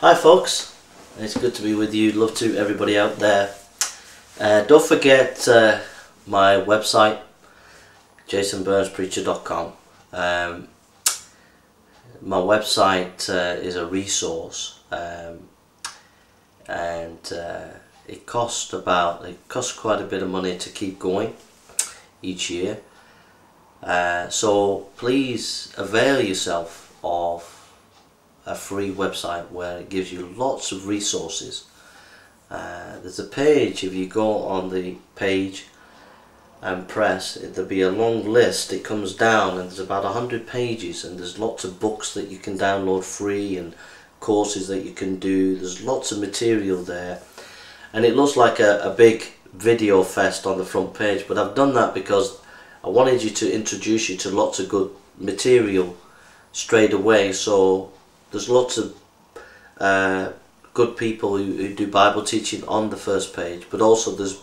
Hi folks, it's good to be with you. Love to everybody out there. Uh, don't forget uh, my website, jasonburnspreacher.com. Um, my website uh, is a resource um, and uh, it costs about, it costs quite a bit of money to keep going each year. Uh, so please avail yourself of a free website where it gives you lots of resources. Uh, there's a page, if you go on the page and press, there'll be a long list, it comes down and there's about 100 pages and there's lots of books that you can download free and courses that you can do, there's lots of material there. And it looks like a, a big video fest on the front page but I've done that because I wanted you to introduce you to lots of good material straight away. So there's lots of uh, good people who, who, do Bible teaching on the first page, but also there's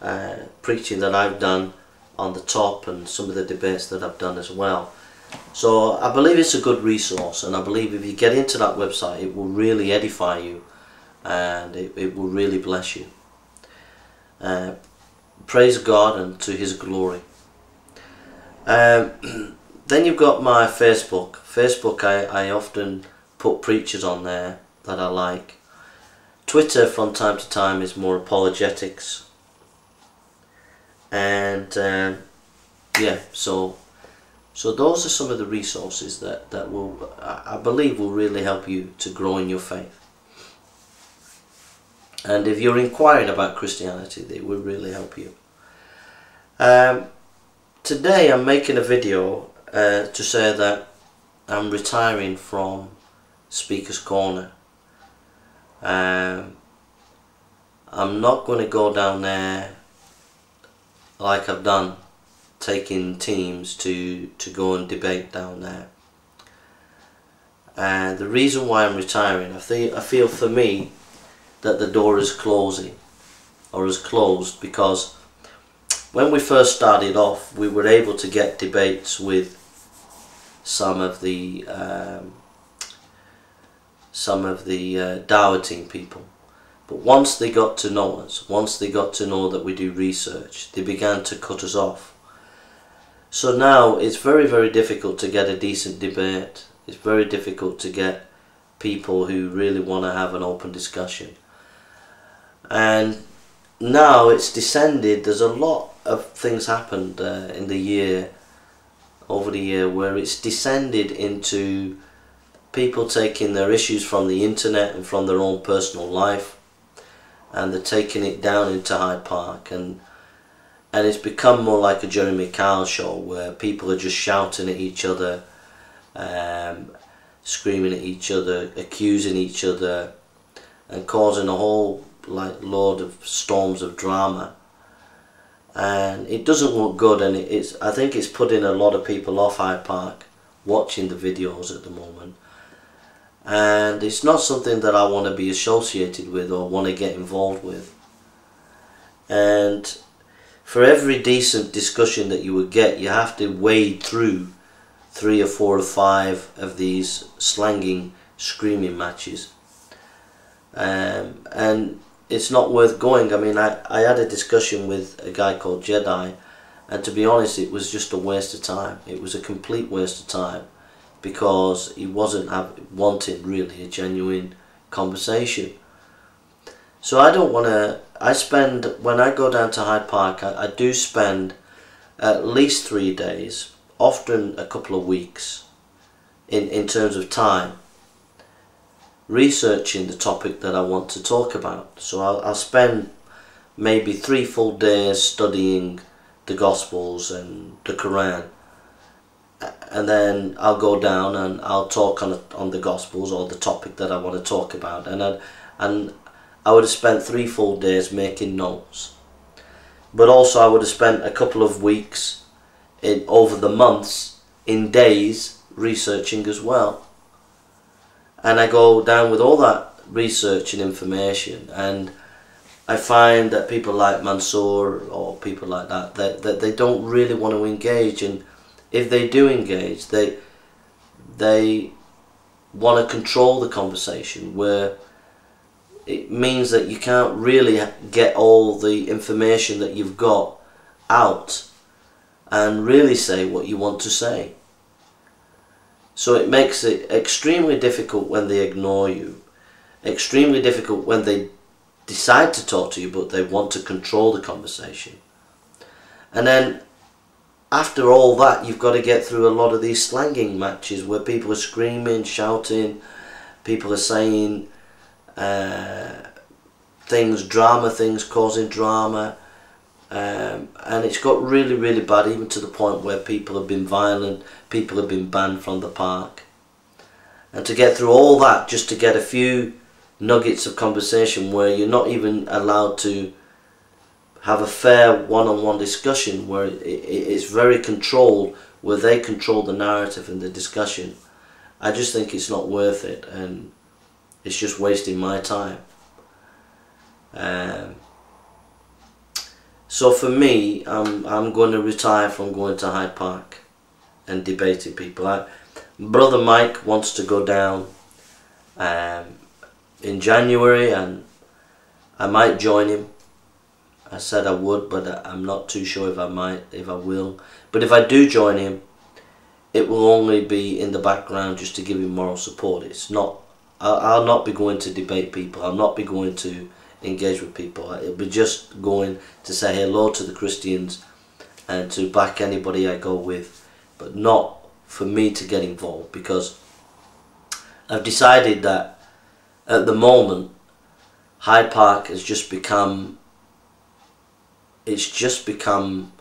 uh, preaching that I've done on the top and some of the debates that I've done as well. So I believe it's a good resource, and I believe if you get into that website, it will really edify you and it, it will really bless you. Uh, praise God and to His glory. Um, then you've got my Facebook. Facebook, I, I often put preachers on there that I like. Twitter from time to time is more apologetics. And um, yeah, so so those are some of the resources that, that will, I believe, will really help you to grow in your faith. And if you're inquiring about Christianity, they will really help you. Um, today I'm making a video uh, to say that I'm retiring from Speaker's Corner. Um, I'm not going to go down there like I've done, taking teams to, to go and debate down there. And the reason why I'm retiring, I, feel, I feel for me that the door is closing or is closed because when we first started off we were able to get debates with some of the um, some of the uh, people. But once they got to know us, once they got to know that we do research, they began to cut us off. So now it's very, very difficult to get a decent debate. It's very difficult to get people who really want to have an open discussion. And now it's descended, there's a lot of things happened uh, in the year, over the year, where it's descended into people taking their issues from the internet and from their own personal life and they're taking it down into Hyde Park. And and it's become more like a Jeremy Kyle show where people are just shouting at each other um, screaming at each other accusing each other and causing a whole like load of storms of drama. And it doesn't look good and it's I think it's putting a lot of people off Hyde Park watching the videos at the moment and it's not something that I want to be associated with or want to get involved with. And for every decent discussion that you would get, you have to wade through three or four or five of these slanging, screaming matches. Um, and it's not worth going. I mean, I, I had a discussion with a guy called Jedi, and to be honest, it was just a waste of time. It was a complete waste of time because he wasn't wanting really a genuine conversation. So I don't want to. I spend when I go down to Hyde Park. I, I do spend at least three days, often a couple of weeks, in in terms of time researching the topic that I want to talk about. So I'll, I'll spend maybe three full days studying the Gospels and the Quran and then I'll go down and I'll talk on on the Gospels or the topic that I want to talk about, and I, and I would have spent three full days making notes, but also I would have spent a couple of weeks in over the months in days researching as well, and I go down with all that research and information and. I find that people like Mansour or people like that, that, that they don't really want to engage and if they do engage, they they want to control the conversation where it means that you can't really get all the information that you've got out and really say what you want to say. So it makes it extremely difficult when they ignore you, extremely difficult when they decide to talk to you but they want to control the conversation. And then after all that, you've got to get through a lot of these slanging matches where people are screaming, shouting, people are saying uh, things, drama things, causing drama. Um, and it's got really, really bad, even to the point where people have been violent, people have been banned from the park. And to get through all that, just to get a few nuggets of conversation where you're not even allowed to have a fair one-on-one discussion where it's very controlled, where they control the narrative and the discussion. I just think it's not worth it, and it's just wasting my time. Um, so for me, I'm I'm going to retire from going to Hyde Park and debating people. I, Brother Mike wants to go down um, in January, and I might join him I said I would, but I'm not too sure if I might, if I will. But if I do join him, it will only be in the background just to give him moral support. It's not. I'll, not be going to debate people. I'll not be going to engage with people. It'll be just going to say hello to the Christians and to back anybody I go with, but not for me to get involved because I've decided that at the moment Hyde Park has just become it's just become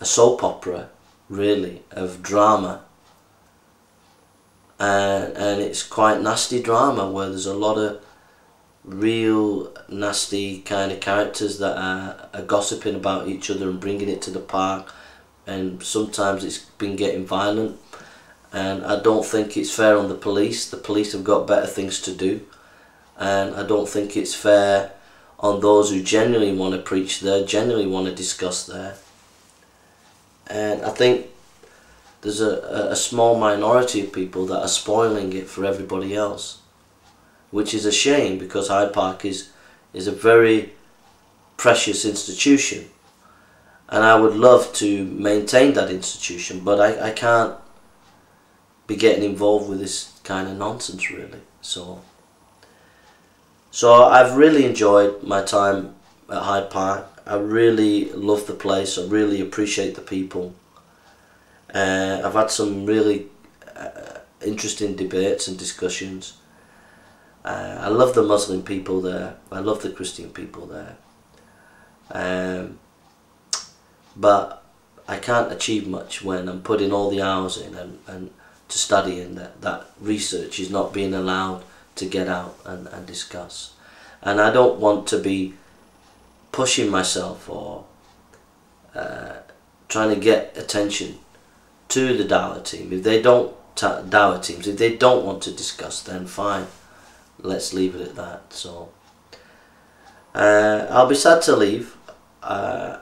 a soap opera, really, of drama. And, and it's quite nasty drama where there's a lot of real nasty kind of characters that are, are gossiping about each other and bringing it to the park and sometimes it's been getting violent and I don't think it's fair on the police. The police have got better things to do and I don't think it's fair on those who genuinely want to preach there, genuinely want to discuss there. And I think there's a, a small minority of people that are spoiling it for everybody else, which is a shame because Hyde Park is, is a very precious institution. And I would love to maintain that institution, but I, I can't be getting involved with this kind of nonsense really. So. So I've really enjoyed my time at Hyde Park. I really love the place. I really appreciate the people. Uh, I've had some really uh, interesting debates and discussions. Uh, I love the Muslim people there. I love the Christian people there. Um, but I can't achieve much when I'm putting all the hours in and, and to study and that, that research is not being allowed to get out and, and discuss. And I don't want to be pushing myself or uh, trying to get attention to the Dawah team. If they don't, Dawah teams, if they don't want to discuss, then fine. Let's leave it at that. So uh, I'll be sad to leave. Uh,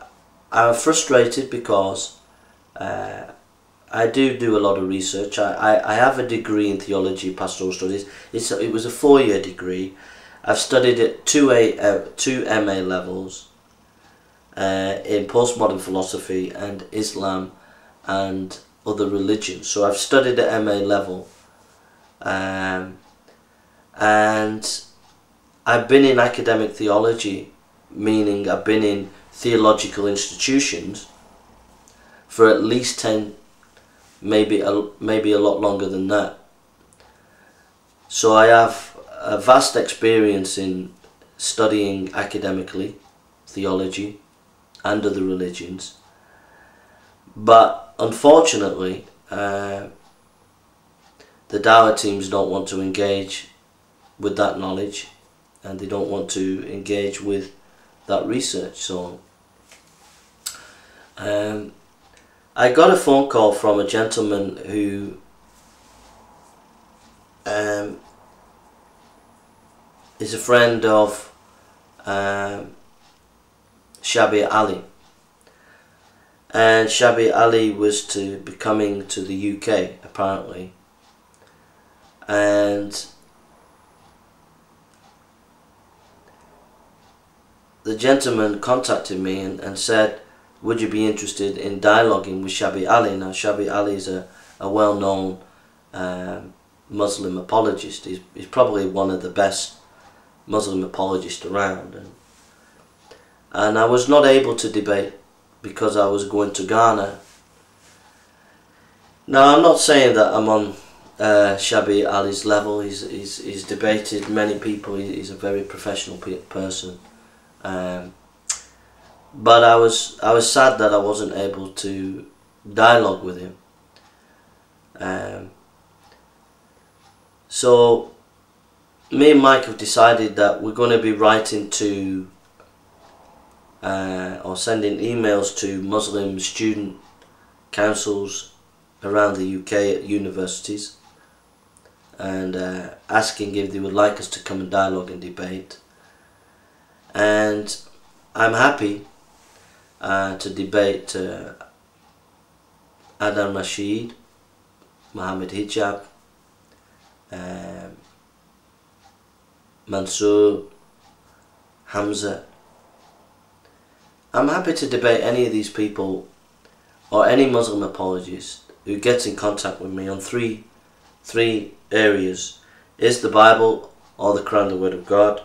I'm frustrated because uh, I do do a lot of research. I, I, I have a degree in theology, pastoral studies. It's a, it was a four year degree. I've studied at two A uh, two MA levels uh, in postmodern philosophy and Islam and other religions. So I've studied at MA level, um, and I've been in academic theology, meaning I've been in theological institutions for at least ten maybe a, maybe a lot longer than that. So I have a vast experience in studying academically, theology, and other religions. But unfortunately, uh, the Dawah teams don't want to engage with that knowledge and they don't want to engage with that research. So um, I got a phone call from a gentleman who um, is a friend of um, Ali. And Shabir Ali was to be coming to the UK apparently. and the gentleman contacted me and, and said, would you be interested in dialoguing with Shabir Ali? Now, Shabir Ali is a, a well-known um, Muslim apologist. He's, he's probably one of the best Muslim apologists around. And, and I was not able to debate because I was going to Ghana. Now, I'm not saying that I'm on uh, Shabir Ali's level. He's, he's, he's debated many people. He's a very professional person. Um, but I was I was sad that I wasn't able to dialogue with him. Um, so me and Mike have decided that we're going to be writing to uh, or sending emails to Muslim student councils around the UK at universities and uh, asking if they would like us to come and dialogue and debate and I'm happy uh, to debate uh, Adnan Rashid, Mohammed Hijab, um, Mansour, Hamza. I'm happy to debate any of these people or any Muslim apologist who gets in contact with me on three three areas. Is the Bible or the Quran the Word of God?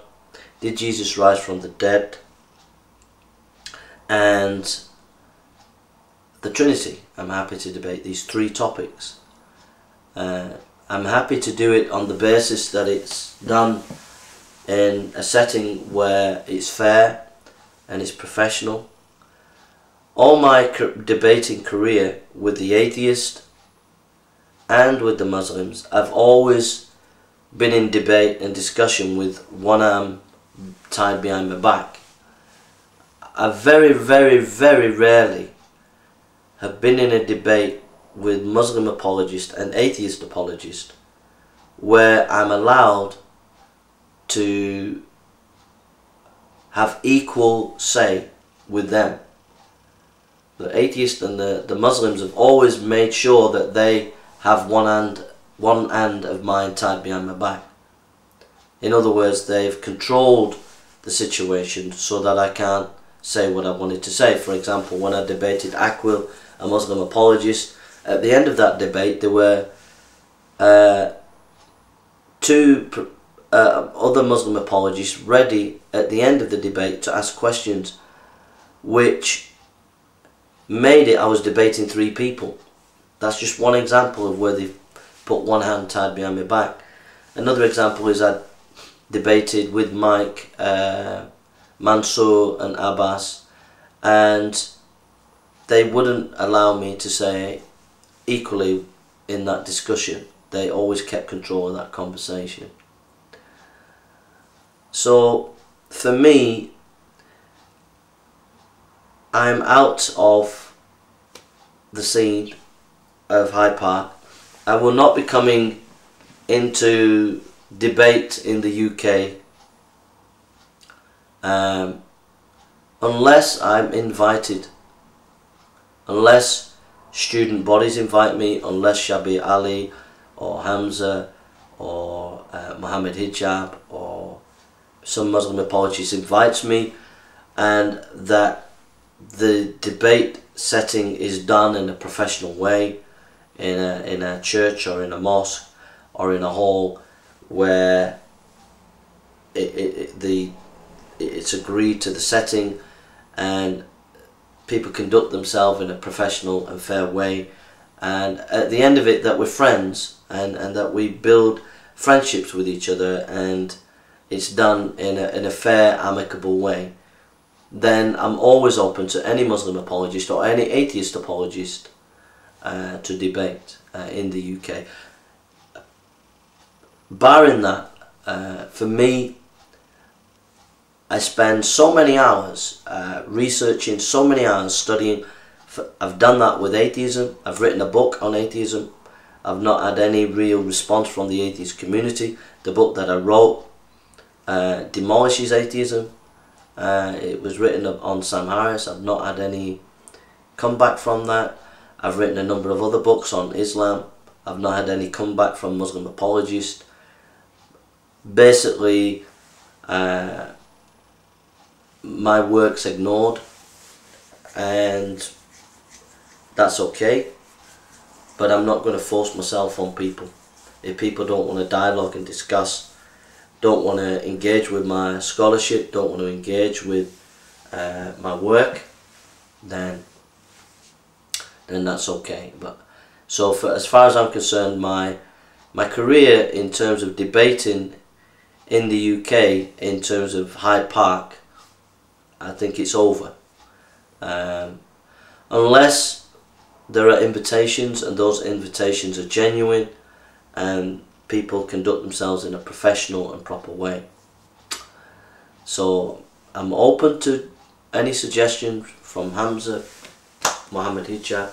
Did Jesus rise from the dead? And the Trinity. I'm happy to debate these three topics. Uh, I'm happy to do it on the basis that it's done in a setting where it's fair and it's professional. All my debating career with the atheist and with the Muslims, I've always been in debate and discussion with one arm tied behind my back. I very, very, very rarely have been in a debate with Muslim apologist and atheist apologist where I'm allowed to have equal say with them. The atheists and the, the Muslims have always made sure that they have one hand, one hand of mine tied behind my back. In other words, they've controlled the situation so that I can't say what I wanted to say. For example, when I debated Aquil, a Muslim apologist, at the end of that debate there were uh, two uh, other Muslim apologists ready at the end of the debate to ask questions which made it I was debating three people. That's just one example of where they put one hand tied behind my back. Another example is I debated with Mike, uh, Mansour and Abbas and they wouldn't allow me to say equally in that discussion. They always kept control of that conversation. So for me, I'm out of the scene of Hyde Park. I will not be coming into debate in the UK um, unless I'm invited, unless student bodies invite me, unless Shabir Ali or Hamza or uh, Muhammad Hijab or some Muslim apologist invites me and that the debate setting is done in a professional way in a, in a church or in a mosque or in a hall where it, it, it, the it's agreed to the setting and people conduct themselves in a professional and fair way. And at the end of it that we're friends and, and that we build friendships with each other and it's done in a, in a fair amicable way. Then I'm always open to any Muslim apologist or any atheist apologist uh, to debate uh, in the UK barring that uh, for me I spend so many hours uh, researching, so many hours studying. I've done that with atheism. I've written a book on atheism. I've not had any real response from the atheist community. The book that I wrote uh, demolishes atheism. Uh, it was written on Sam Harris. I've not had any comeback from that. I've written a number of other books on Islam. I've not had any comeback from Muslim apologists. Basically, uh, my work's ignored, and that's okay. But I'm not going to force myself on people. If people don't want to dialogue and discuss, don't want to engage with my scholarship, don't want to engage with uh, my work, then then that's okay. But so for as far as I'm concerned, my my career in terms of debating in the UK in terms of Hyde Park, I think it's over. Um, unless there are invitations and those invitations are genuine and people conduct themselves in a professional and proper way. So I'm open to any suggestions from Hamza, Muhammad Hijab,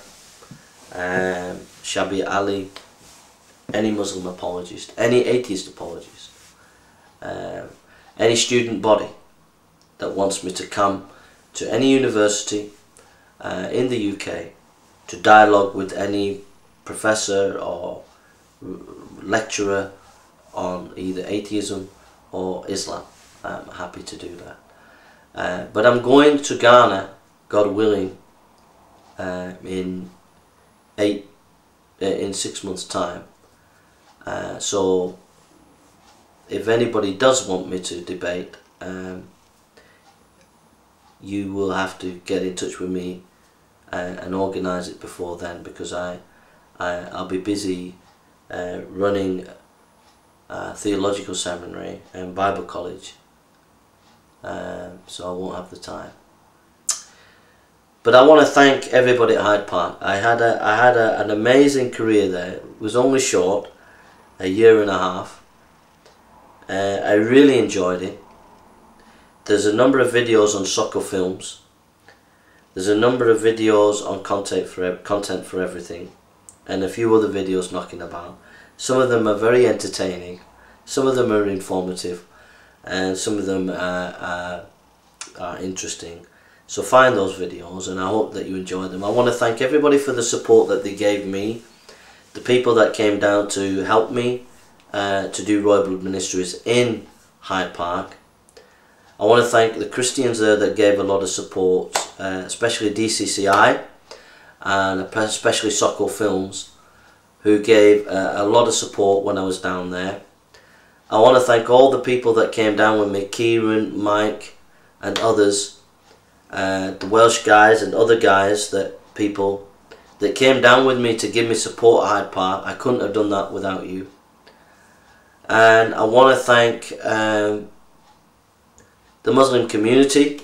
um, Shabir Ali, any Muslim apologist, any atheist apologist, um, any student body that wants me to come to any university uh, in the UK to dialogue with any professor or lecturer on either atheism or Islam. I'm happy to do that. Uh, but I'm going to Ghana, God willing, uh, in eight, uh, in six months' time. Uh, so, if anybody does want me to debate, um, you will have to get in touch with me and, uh, and organise it before then because I, I I'll be busy uh, running a theological seminary and Bible college um, so I won't have the time. But I want to thank everybody at Hyde Park. I had a I had a, an amazing career there. It was only short, a year and a half. Uh, I really enjoyed it. There's a number of videos on Socko Films. There's a number of videos on content for content for everything, and a few other videos knocking about. Some of them are very entertaining. Some of them are informative and some of them are, are interesting. So find those videos and I hope that you enjoy them. I want to thank everybody for the support that they gave me, the people that came down to help me uh, to do Royal Blood Ministries in Hyde Park. I want to thank the Christians there that gave a lot of support, uh, especially DCCI and especially Socko Films who gave uh, a lot of support when I was down there. I want to thank all the people that came down with me, Kieran, Mike and others, uh, the Welsh guys and other guys that people that came down with me to give me support at Hyde Park. I couldn't have done that without you. And I want to thank um, the Muslim community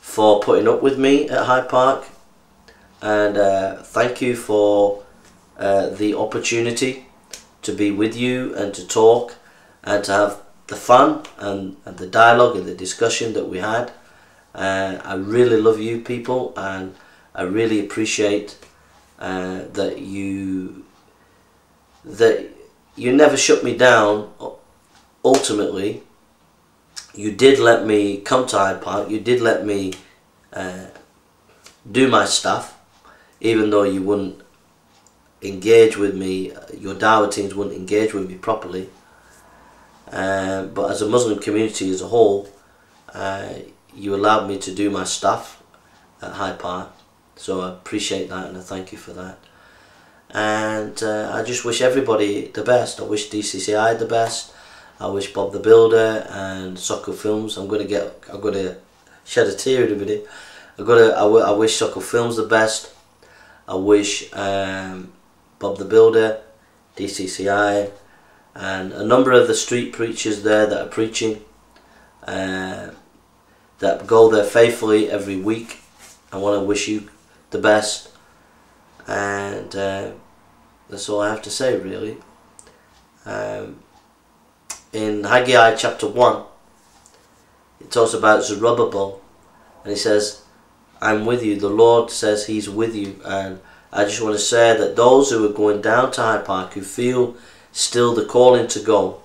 for putting up with me at Hyde Park and uh, thank you for uh, the opportunity to be with you and to talk and to have the fun and, and the dialogue and the discussion that we had. Uh, I really love you people and I really appreciate uh, that you that you never shut me down ultimately you did let me come to Hyde Park you did let me uh, do my stuff even though you wouldn't engage with me your Dawah teams wouldn't engage with me properly uh, but as a Muslim community as a whole, uh, you allowed me to do my stuff at Hyde Park. So I appreciate that and I thank you for that. And uh, I just wish everybody the best. I wish DCCI the best. I wish Bob the Builder and Socko Films. I'm gonna get. I'm gonna shed a tear in a minute. I got. I, I wish Socko Films the best. I wish um, Bob the Builder, DCCI, and a number of the street preachers there that are preaching uh, that go there faithfully every week. I want to wish you the best, and uh, that's all I have to say really. Um, in Haggai chapter 1, it talks about Zerubbabel, and he says, I'm with you. The Lord says He's with you, and I just want to say that those who are going down to Hyde Park who feel still the calling to go,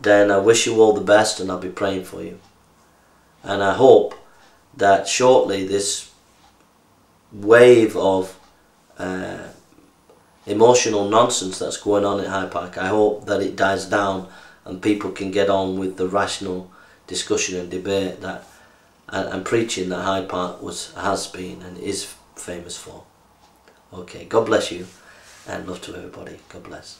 then I wish you all the best and I'll be praying for you. And I hope that shortly this wave of uh, emotional nonsense that's going on at Hyde Park. I hope that it dies down and people can get on with the rational discussion and debate that and, and preaching that Hyde Park was has been and is famous for. Okay, God bless you and love to everybody. God bless.